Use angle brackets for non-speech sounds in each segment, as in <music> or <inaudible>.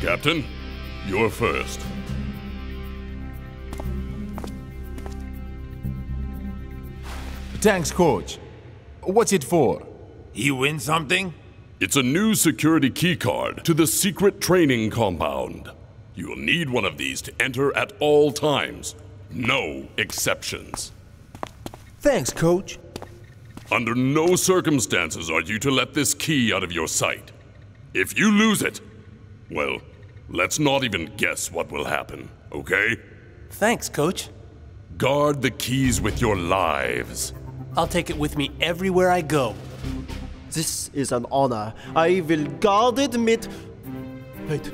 Captain, you're first. Thanks, coach. What's it for? You win something? It's a new security keycard to the secret training compound. You'll need one of these to enter at all times. No exceptions. Thanks, coach. Under no circumstances are you to let this key out of your sight. If you lose it, well, let's not even guess what will happen, okay? Thanks, coach. Guard the keys with your lives. I'll take it with me everywhere I go. This is an honor. I will guard it mit. Wait,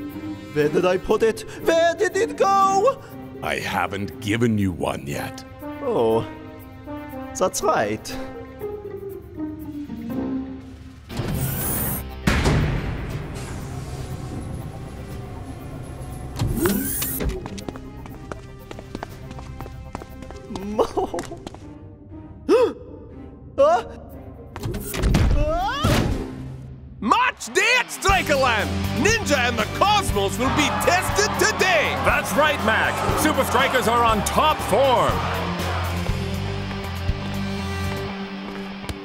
where did I put it? Where did it go? I haven't given you one yet. Oh, that's right. March at Strikerland! Ninja and the Cosmos will be tested today! That's right, Mac. Supa Strikas are on top form.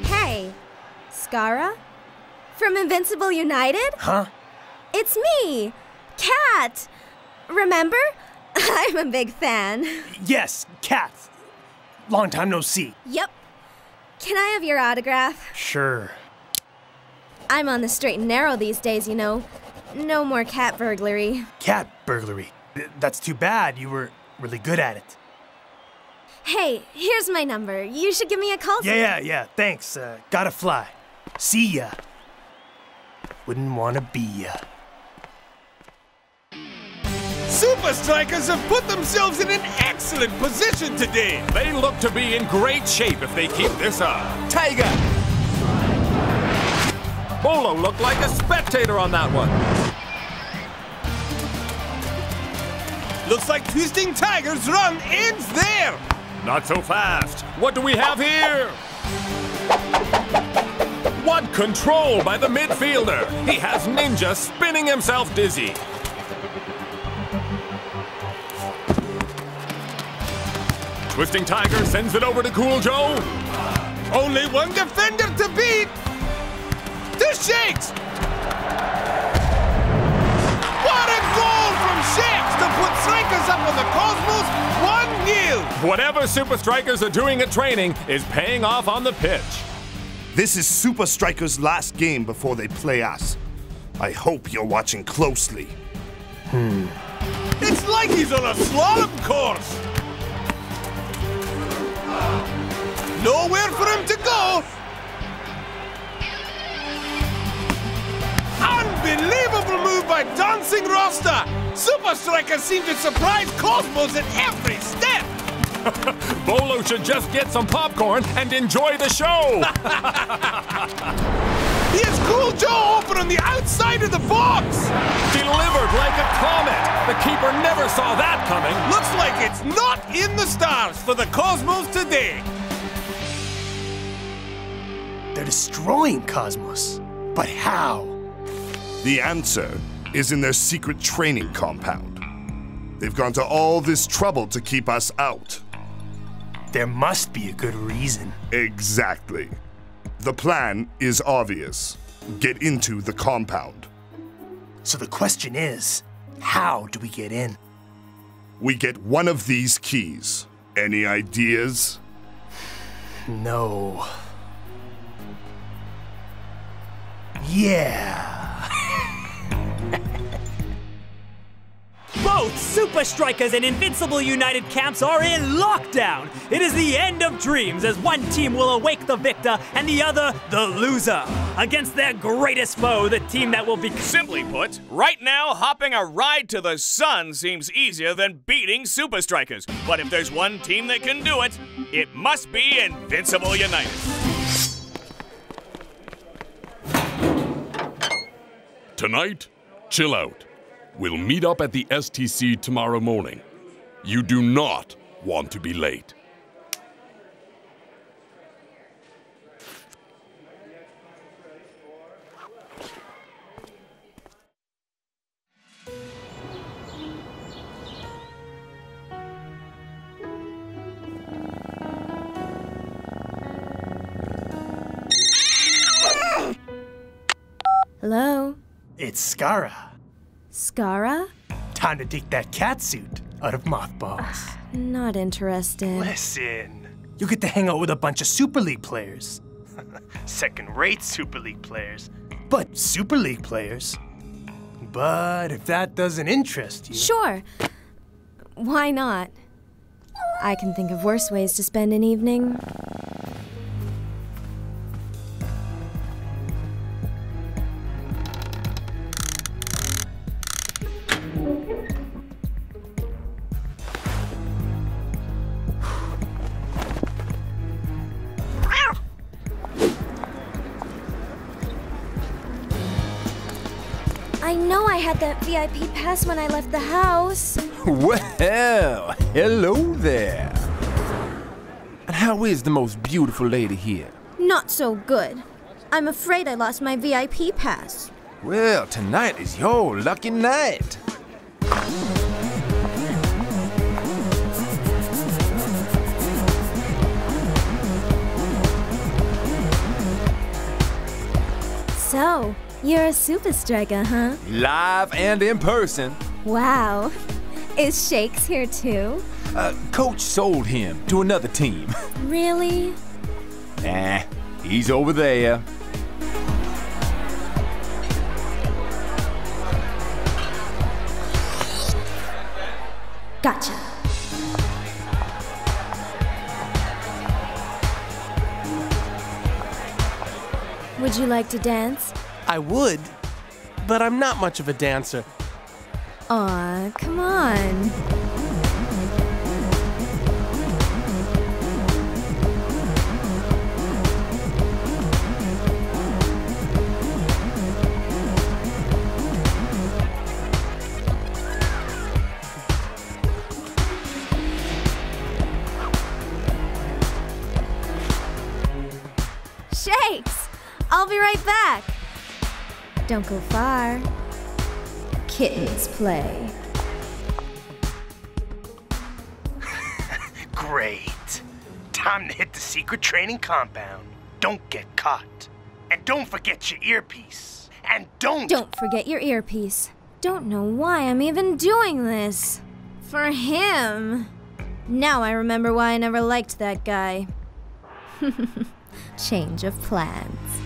Hey, Skarra? From Invincible United? Huh? It's me, Kat. Remember? I'm a big fan. Yes, Kat. Long time no see. Yep. Can I have your autograph? Sure. I'm on the straight and narrow these days, you know. No more cat burglary. Cat burglary. That's too bad. You were really good at it. Hey, here's my number. You should give me a call. Yeah, yeah, yeah. Thanks. Uh, gotta fly. See ya. Wouldn't wanna be ya. Supa Strikas have put themselves in an excellent position today! They look to be in great shape if they keep this up. Tiger! Bolo looked like a spectator on that one. Looks like Twisting Tiger's run ends there! Not so fast. What do we have here? What control by the midfielder! He has Ninja spinning himself dizzy. Twisting Tiger sends it over to Cool Joe. Only one defender to beat! To Shakes! What a goal from Shakes to put Strikers up on the Cosmos 1 0! Whatever Supa Strikas are doing at training is paying off on the pitch. This is Supa Strikas' last game before they play us. I hope you're watching closely. Hmm. It's like he's on a slalom course! Nowhere for him to go! Unbelievable move by Dancing Rasta! Supa Strikas seem to surprise Cosmos at every step! <laughs> Bolo should just get some popcorn and enjoy the show. <laughs> Here's Cool Joe open on the outside of the box! Delivered like a comet. The keeper never saw that coming. Looks like it's not in the stars for the Cosmos today! They're destroying Cosmos. But how? The answer is in their secret training compound. They've gone to all this trouble to keep us out. There must be a good reason. Exactly. The plan is obvious get into the compound. So the question is, how do we get in? We get one of these keys. Any ideas? No. Yeah. Both Supa Strikas and Invincible United camps are in lockdown. It is the end of dreams as one team will awake the victor and the other the loser. Against their greatest foe, the team that will be. Simply put, right now, hopping a ride to the sun seems easier than beating Supa Strikas. But if there's one team that can do it, it must be Invincible United. Tonight, chill out. We'll meet up at the STC tomorrow morning. You do not want to be late. Hello? It's Skarra. Skarra? Time to take that cat suit out of mothballs. Not interested. Listen, you get to hang out with a bunch of Super League players. <laughs> Second rate Super League players, but Super League players. But if that doesn't interest you. Sure. Why not? I can think of worse ways to spend an evening. I know I had that VIP pass when I left the house. <laughs> Well, hello there. And how is the most beautiful lady here? Not so good. I'm afraid I lost my VIP pass. Well, tonight is your lucky night. So, you're a super striker, huh? Live and in person. Wow. Is Shakes here too? Uh, coach sold him to another team. <laughs> Really? nah, he's over there. Gotcha. Would you like to dance? I would, but I'm not much of a dancer. Aw, come on. Don't go far. Kittens play. <laughs> Great. Time to hit the secret training compound. Don't get caught. And don't forget your earpiece. And don't. Don't forget your earpiece. Don't know why I'm even doing this. For him. Now I remember why I never liked that guy. <laughs> Change of plans.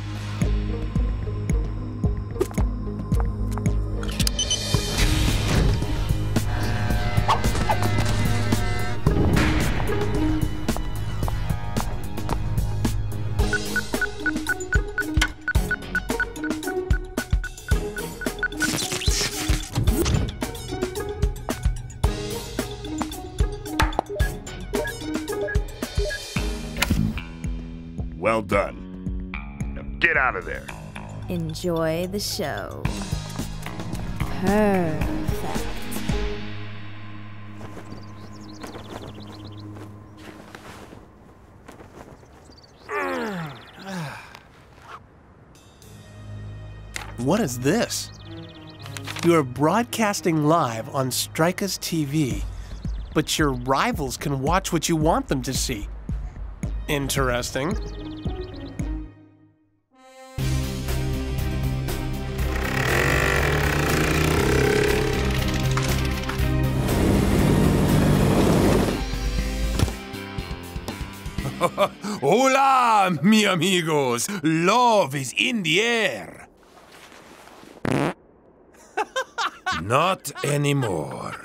Well done. Now get out of there. Enjoy the show. Perfect. What is this? You are broadcasting live on Strikers TV, but your rivals can watch what you want them to see. Interesting. Hola, mi amigos. Love is in the air. <laughs> Not anymore.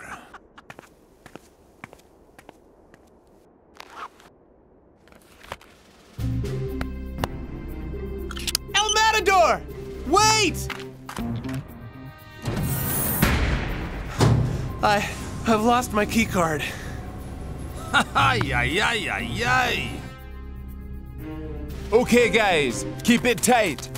El Matador! Wait! I I've lost my key card. <laughs> Ay, ay, ay, ay, ay. Okay, guys, keep it tight.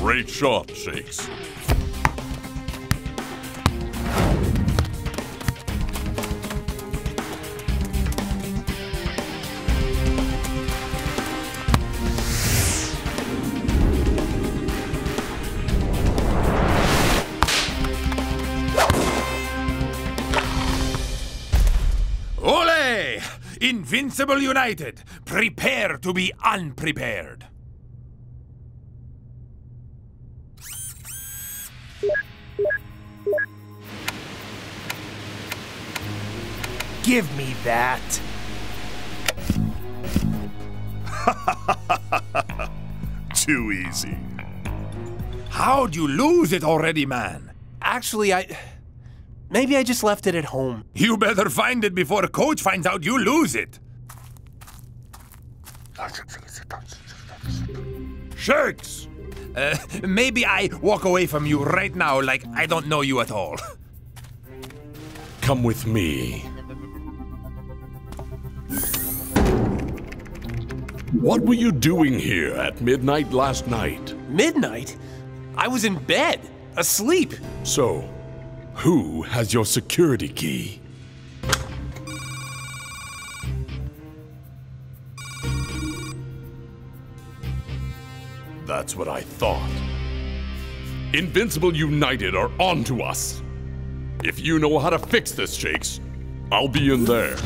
Great shot, Shakes. Invincible United, prepare to be unprepared. Give me that. <laughs> Too easy. How'd you lose it already, man? Actually, I. Maybe I just left it at home. You better find it before coach finds out you lose it. Shakes! Uh, maybe I walk away from you right now like I don't know you at all. Come with me. What were you doing here at midnight last night? Midnight? I was in bed, asleep. So, who has your security key? That's what I thought. Invincible United are onto us. If you know how to fix this, Shakes, I'll be in there.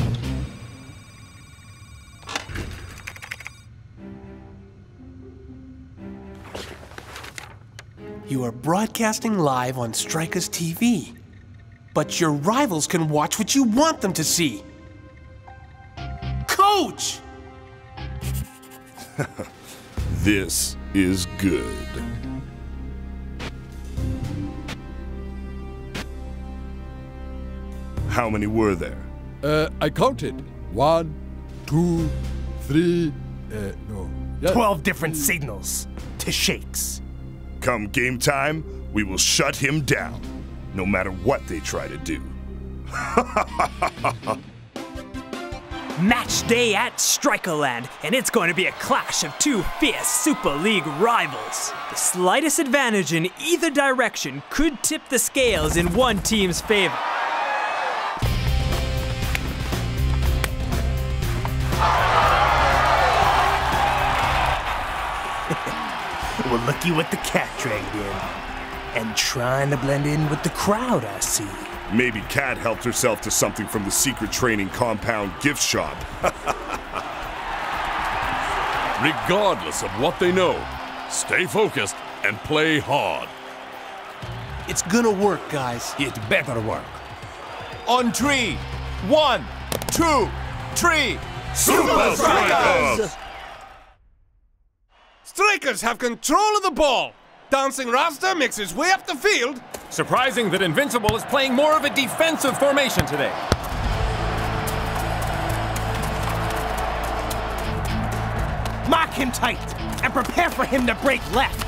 You are broadcasting live on Strikers TV. But your rivals can watch what you want them to see. Coach! <laughs> This is good. How many were there? Uh, I counted. One, two, three, uh, no. yeah. 12 different signals to Shakes. Come game time, we will shut him down, no matter what they try to do. <laughs> Match day at Strikerland, and it's going to be a clash of two fierce Super League rivals. The slightest advantage in either direction could tip the scales in one team's favor. <laughs> Well, looky what the cat dragged in. And trying to blend in with the crowd, I see. Maybe Kat helped herself to something from the secret training compound gift shop. <laughs> Regardless of what they know, stay focused and play hard. It's gonna work, guys. It better work. On three. One, two, three. Supa Strikas! Strikers have control of the ball. Dancing Rasta makes his way up the field. Surprising that Invincible is playing more of a defensive formation today. Mark him tight and prepare for him to break left.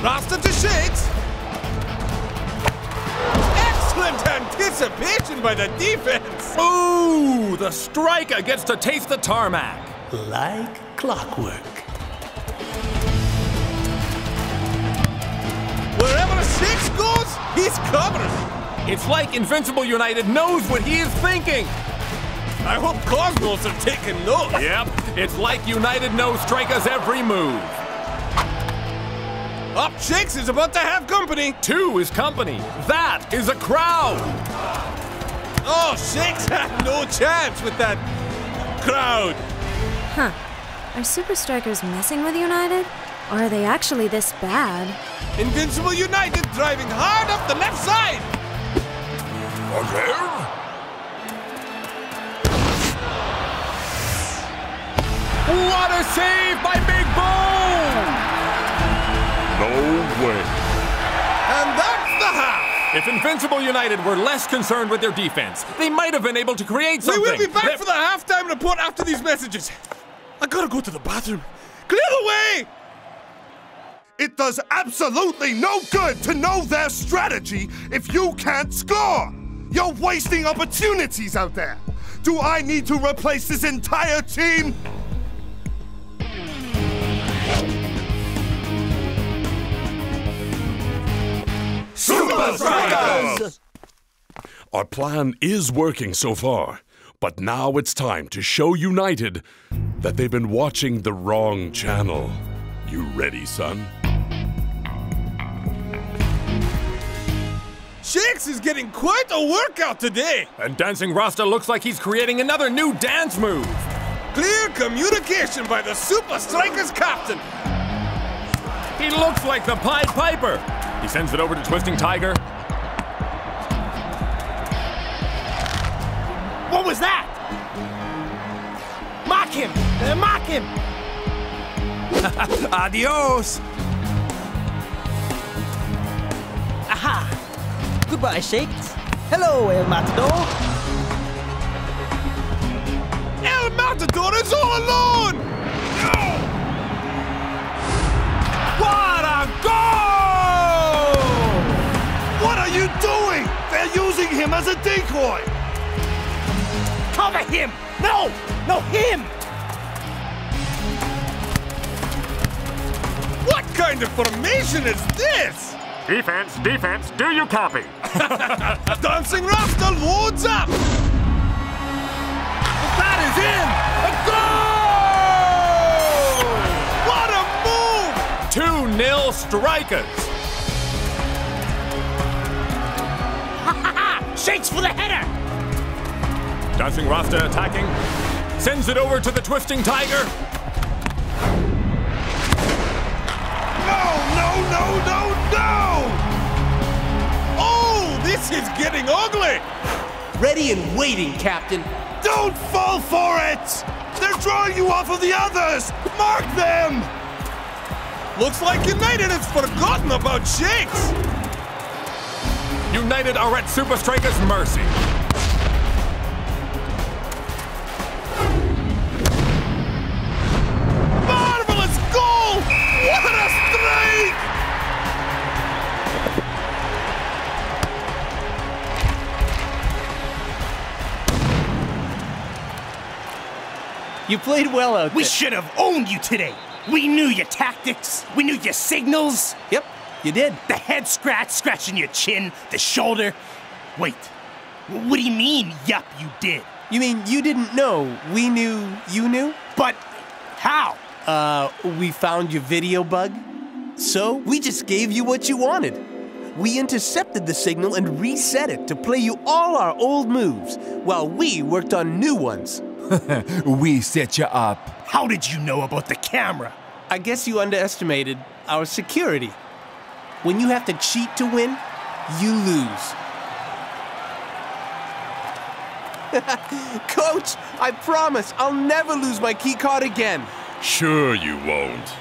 Rasta to Shakes. Anticipation by the defense. Ooh, the striker gets to taste the tarmac. Like clockwork. Wherever six goes, he's covered. It's like Invincible United knows what he is thinking. I hope Cosmos are taking notes. Yep, it's like United knows strikers every move. Up Shakes is about to have company. Two is company. That is a crowd. Oh, Shakes <laughs> had no chance with that crowd. Huh. Are Supa Strikas messing with United? Or are they actually this bad? Invincible United driving hard up the left side. What a save by Big Boom! No way. And that's the half. If Invincible United were less concerned with their defense, they might have been able to create something. We will be back They- for the halftime report after these messages. I gotta go to the bathroom. Clear the way! It does absolutely no good to know their strategy if you can't score! You're wasting opportunities out there! Do I need to replace this entire team? Supa Strikas! Our plan is working so far, but now it's time to show United that they've been watching the wrong channel. You ready, son? Shakes is getting quite a workout today. And Dancing Rasta looks like he's creating another new dance move. Clear communication by the Supa Strikas captain. He looks like the Pied Piper. He sends it over to Twisting Tiger. What was that? Mock him! Uh, mock him! <laughs> Adios! Aha! Goodbye, Shakes. Hello, El Matador. El Matador is all alone! What a goal! Using him as a decoy! Cover him! No! No, him! What kind of formation is this? Defense, defense, do you copy? <laughs> Dancing Rasta loads up! That is in! A goal! What a move! 2 nil strikers. Shakes for the header! Dancing Rasta attacking. Sends it over to the Twisting Tiger. No, no, no, no, no! Oh, this is getting ugly! Ready and waiting, Captain. Don't fall for it! They're drawing you off of the others! Mark them! Looks like United has forgotten about Shakes! United are at Supa Strikas' mercy. Marvelous goal! What a strike! You played well out there. We should have owned you today. We knew your tactics. We knew your signals. Yep, you did. The head scratch, scratching your chin, the shoulder. Wait, what do you mean, yup, you did? You mean you didn't know we knew you knew? But how? Uh, we found your video bug. So we just gave you what you wanted. We intercepted the signal and reset it to play you all our old moves while we worked on new ones. <laughs> we set you up. How did you know about the camera? I guess you underestimated our security. When you have to cheat to win, you lose. <laughs> Coach, I promise I'll never lose my key card again. Sure you won't.